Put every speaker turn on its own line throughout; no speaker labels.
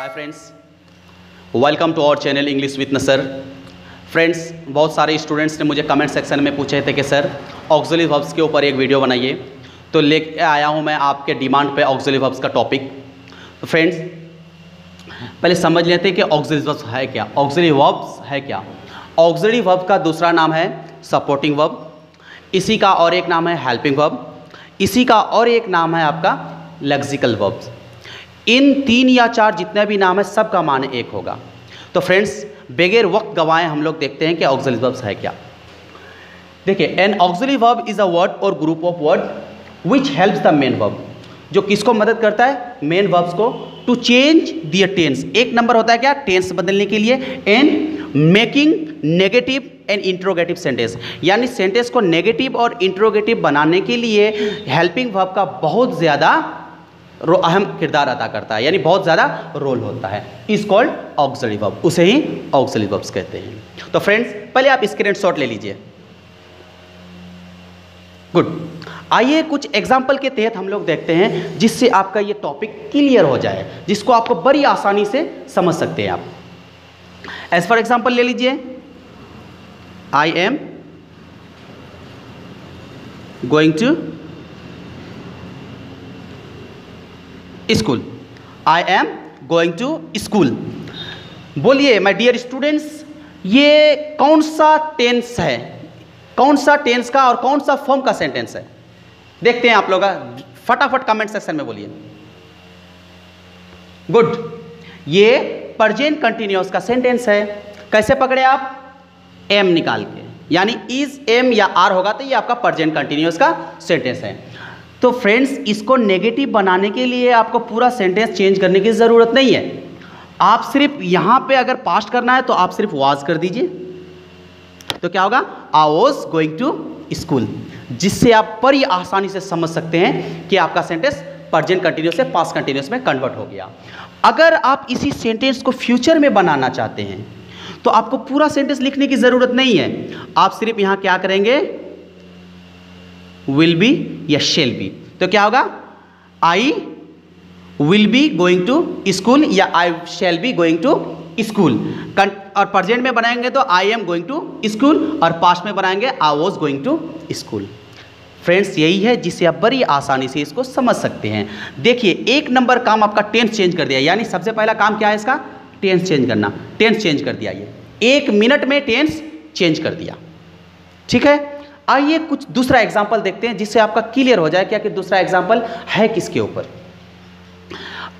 Hi friends welcome to our channel English with sir friends बहुत सारे students ने मुझे कमेंट सेक्शन में पूछे थे कि सर ऑक्सिलरी वर्ब्स के ऊपर एक वीडियो बनाइए. तो ले आया हूँ मैं आपके डिमांड पे ऑक्सिलरी वर्ब्स का टॉपिक तो फ्रेंड्स पहले समझ लेते हैं कि ऑक्सिलरी वर्ब्स है क्या। ऑक्सिलरी वर्ब्स है क्या? ऑक्सिलरी वर्ब का दूसरा नाम है सपोर्टिंग वर्ब इसी का और एक नाम है हेल्पिंग वर्ब इसी का और एक नाम है आपका लेक्सिकल वर्ब्स इन तीन या चार जितने भी नाम है, सबका मान एक होगा। तो फ्रेंड्स बगैर वक्त गवाएँ हम लोग देखते हैं कि ऑक्सिलरी वर्ब्स है क्या। देखिए an auxiliary verb is a word or group of word which helps the main verb जो किसको मदद करता है? मेन वर्ब्स को। टू चेंज दियर टेंस एक नंबर होता है क्या? टेंस बदलने के लिए। And making negative and interrogative sentence यानी सेंटेंस को नेगेटिव और इंट्रोगेटिव बनाने के लिए हेल्पिंग वर्ब का बहुत ज़्यादा अहम किरदार अदा करता है, यानी बहुत ज़्यादा रोल होता है। इज़ कॉल्ड ऑक्सली वर्ब उसे ही ऑक्सली वर्ब्स कहते हैं। तो फ्रेंड्स पहले आप स्क्रीन शॉट ले लीजिए। गुड आइए कुछ एग्ज़ाम्पल के तहत हम लोग देखते हैं, जिससे आपका ये टॉपिक क्लियर हो जाए, जिसको आपको बड़ी आसानी से समझ सकते हैं आप। एज फॉर एग्ज़ाम्पल ले लीजिए। I am going to school I am going to school बोलिए माय डियर स्टूडेंट्स ये कौन सा टेंस है? कौन सा टेंस का और कौन सा फॉर्म का सेंटेंस है? देखते हैं आप लोग, फटाफट कमेंट सेक्शन में बोलिए। गुड ये परजेंट कंटिन्यूस का सेंटेंस है। कैसे पकड़े आप? एम निकाल के। यानी इज़ एम या आर होगा तो ये आपका परजेंट कंटिन्यूस का सेंटेंस है। तो फ्रेंड्स इसको नेगेटिव बनाने के लिए आपको पूरा सेंटेंस चेंज करने की ज़रूरत नहीं है। आप सिर्फ़ यहाँ पे अगर पास्ट करना है तो आप सिर्फ़ वाज कर दीजिए। तो क्या होगा? I was going to school जिससे आप बड़ी आसानी से समझ सकते हैं कि आपका सेंटेंस प्रजेंट कंटिन्यूस से पास्ट कंटिन्यूस में कन्वर्ट हो गया। अगर आप इसी सेंटेंस को फ्यूचर में बनाना चाहते हैं तो आपको पूरा सेंटेंस लिखने की ज़रूरत नहीं है। आप सिर्फ़ यहाँ क्या करेंगे? विल बी या शेल बी तो क्या होगा? I will be going to school या I shall be going to school और प्रजेंट में बनाएँगे तो I am going to school और पास्ट में बनाएँगे I was going to school friends यही है जिसे आप बड़ी आसानी से इसको समझ सकते हैं। देखिए, एक नंबर काम आपका टेंस चेंज कर दिया। यानी सबसे पहला काम क्या है इसका? टेंस चेंज करना। टेंस चेंज कर दिया ये। एक मिनट में टेंस चेंज कर दिया। ठीक है? आइए कुछ दूसरा एग्ज़ाम्पल देखते हैं जिससे आपका क्लियर हो जाए क्या कि दूसरा एग्ज़ाम्पल है किसके ऊपर।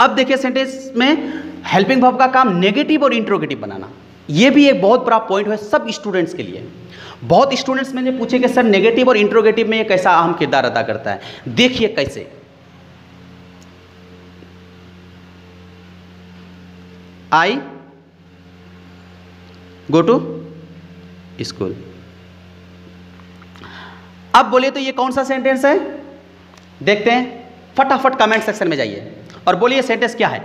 अब देखिए सेंटेंस में हेल्पिंग वर्ब का काम नेगेटिव और इंट्रोगेटिव बनाना। ये भी एक बहुत बड़ा पॉइंट है सब स्टूडेंट्स के लिए। बहुत स्टूडेंट्स मैंने पूछे कि सर नेगेटिव और इंट्रोगेटिव में ये कैसा अहम किरदार अदा करता है? देखिए कैसे। आई गो टू स्कूल अब बोलिए तो ये कौन सा सेंटेंस है? देखते हैं, फटाफट कमेंट सेक्शन में जाइए। और बोलिए सेंटेंस क्या है?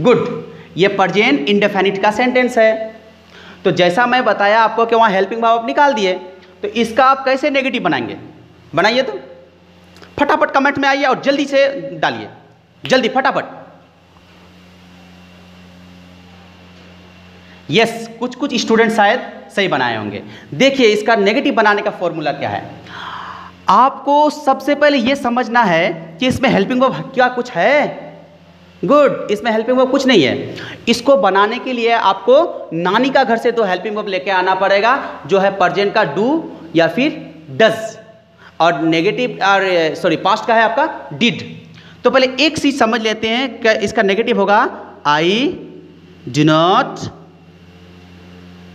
गुड ये परजेंट इंडेफेनिट का सेंटेंस है। तो जैसा मैं बताया आपको कि वहाँ हेल्पिंग भाव आप निकाल दिए तो इसका आप कैसे नेगेटिव बनाएँगे? बनाइए तो। फटाफट कमेंट में आइए और जल्दी से डालिए। जल्दी, फटाफट। यस कुछ कुछ स्टूडेंट शायद सही बनाए होंगे। देखिए, इसका नेगेटिव बनाने का फॉर्मूला क्या है? आपको सबसे पहले यह समझना है कि इसमें हेल्पिंग वर्ब क्या कुछ है? गुड इसमें हेल्पिंग वर्ब कुछ नहीं है। इसको बनाने के लिए आपको नानी का घर से तो हेल्पिंग वर्ब लेके आना पड़ेगा, जो है प्रजेंट का डू या फिर डज और नेगेटिव और सॉरी पास्ट का है आपका डिड तो पहले एक चीज़ समझ लेते हैं कि इसका नेगेटिव होगा I do not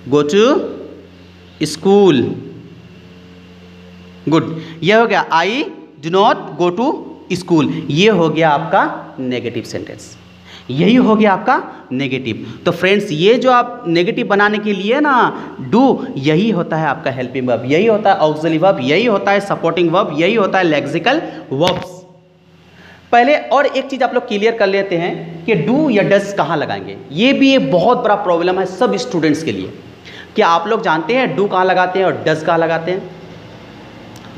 go to school good यह हो गया I do not go to school ये हो गया आपका नेगेटिव सेंटेंस यही हो गया आपका नेगेटिव तो फ्रेंड्स ये जो आप नेगेटिव बनाने के लिए ना डू यही होता है आपका हेल्पिंग वर्ब यही होता है ऑक्सिलरी वर्ब यही होता है सपोर्टिंग वर्ब यही होता है लेक्सिकल वर्ब्स पहले और एक चीज़ आप लोग क्लियर कर लेते हैं कि डू या डस कहाँ लगाएँगे? ये भी एक बहुत बड़ा प्रॉब्लम है सब स्टूडेंट्स के लिए. क्या आप लोग जानते हैं डू कहाँ लगाते हैं और डस कहाँ लगाते हैं?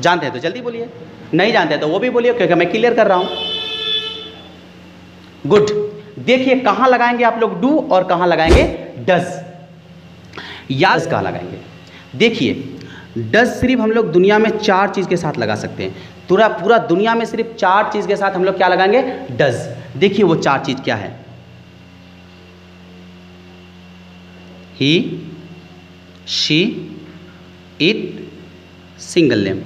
जानते हैं तो जल्दी बोलिए। नहीं जानते तो वो भी बोलिए, क्योंकि मैं क्लियर कर रहा हूँ। गुड देखिए कहाँ लगाएँगे आप लोग डू और कहाँ लगाएँगे डज। याज कहाँ लगाएँगे? देखिए, डज सिर्फ़ हम लोग दुनिया में चार चीज़ के साथ लगा सकते हैं। पूरा पूरा दुनिया में सिर्फ़ चार चीज़ के साथ हम लोग क्या लगाएँगे? डज। देखिए वो चार चीज़ क्या है। He she it single name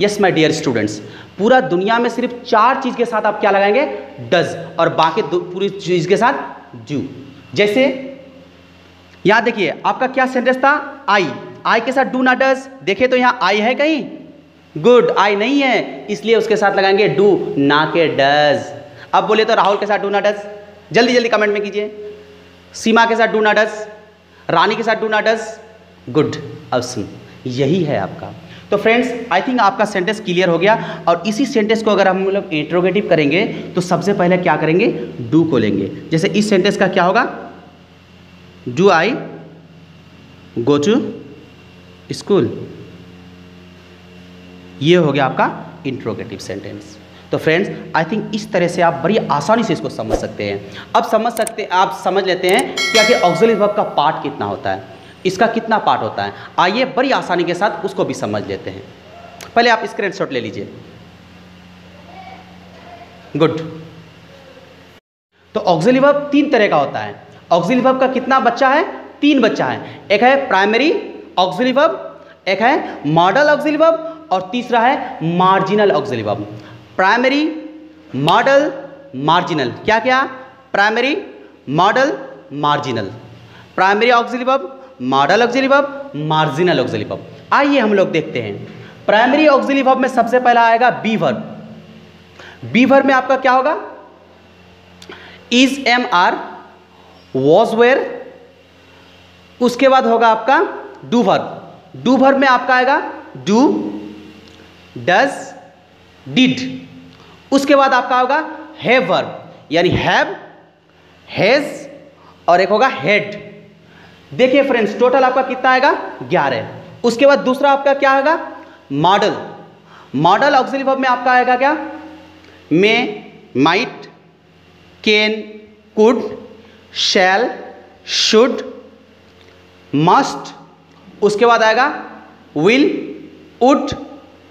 yes my dear students पूरा दुनिया में सिर्फ़ चार चीज़ के साथ आप क्या लगाएँगे? डज और बाकी पूरी चीज़ के साथ डू जैसे, यहाँ देखिए, आपका क्या सेंटेंस था? आई आई के साथ डू ना डज देखे तो यहाँ आई है कहीं? गुड आई नहीं है, इसलिए उसके साथ लगाएँगे डू ना के डज अब बोले तो राहुल के साथ डू ना डज जल्दी जल्दी कमेंट में कीजिए। सीमा के साथ डू ना डस रानी के साथ डू ना डस गुड अब यही है आपका। तो फ्रेंड्स आई थिंक आपका सेंटेंस क्लियर हो गया और इसी सेंटेंस को अगर हम लोग इंट्रोगेटिव करेंगे तो सबसे पहले क्या करेंगे? डू को लेंगे। जैसे इस सेंटेंस का क्या होगा? Do I go to school ये हो गया आपका इंट्रोगेटिव सेंटेंस तो फ्रेंड्स आई थिंक इस तरह से आप बड़ी आसानी से इसको समझ सकते हैं। अब समझ सकते, आप समझ लेते हैं कि आखिर ऑक्सिलरी वर्ब का पार्ट कितना होता है। इसका कितना पार्ट होता है? आइए बड़ी आसानी के साथ उसको भी समझ लेते हैं। पहले आप स्क्रीन ले लीजिए। गुड तो ऑक्सिलरी तीन तरह का होता है। ऑक्सिलरी का कितना बच्चा है? तीन बच्चा है। एक है प्राइमरी ऑक्सिलरी एक है मॉडल ऑक्सिलरी और तीसरा है marginal auxiliary primary modal marginal क्या क्या? Primary modal marginal primary auxiliary verb modal auxiliary verb marginal auxiliary verb आइए हम लोग देखते हैं। प्राइमरी ऑक्सिलरी वर्ब में सबसे पहला आएगा बी वर्ब बी वर्ब में आपका क्या होगा? Is am are was were उसके बाद होगा आपका डू वर्ब डू वर्ब में आपका आएगा डू डज डिड उसके बाद आपका होगा हैव वर्ब यानी हैव हैज़ और एक होगा हेड देखिए फ्रेंड्स टोटल आपका कितना आएगा? ग्यारह. उसके बाद दूसरा आपका क्या आएगा? मॉडल मॉडल ऑक्सिलरी वर्ब में आपका आएगा क्या? May might can could shall should must उसके बाद आएगा will would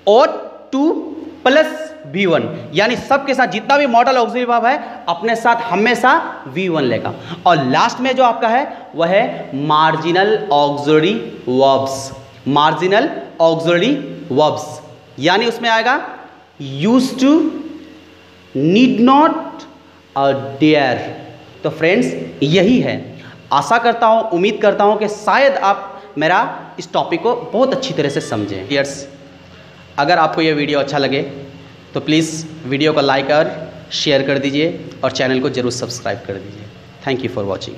ought to plus V one यानी सबके साथ जितना भी मॉडल ऑक्सिलरी वर्ब है, अपने साथ हमेशा वी वन लेगा। और लास्ट में जो आपका है, वह है marginal auxiliary verbs marginal auxiliary verbs यानी उसमें आएगा use to need not a dare तो फ्रेंड्स यही है। आशा करता हूँ, उम्मीद करता हूँ कि शायद आप मेरा इस टॉपिक को बहुत अच्छी तरह से समझें। यर्स अगर आपको यह वीडियो अच्छा लगे तो प्लीज़ वीडियो को लाइक और शेयर कर दीजिए और चैनल को ज़रूर सब्सक्राइब कर दीजिए। Thank you for watching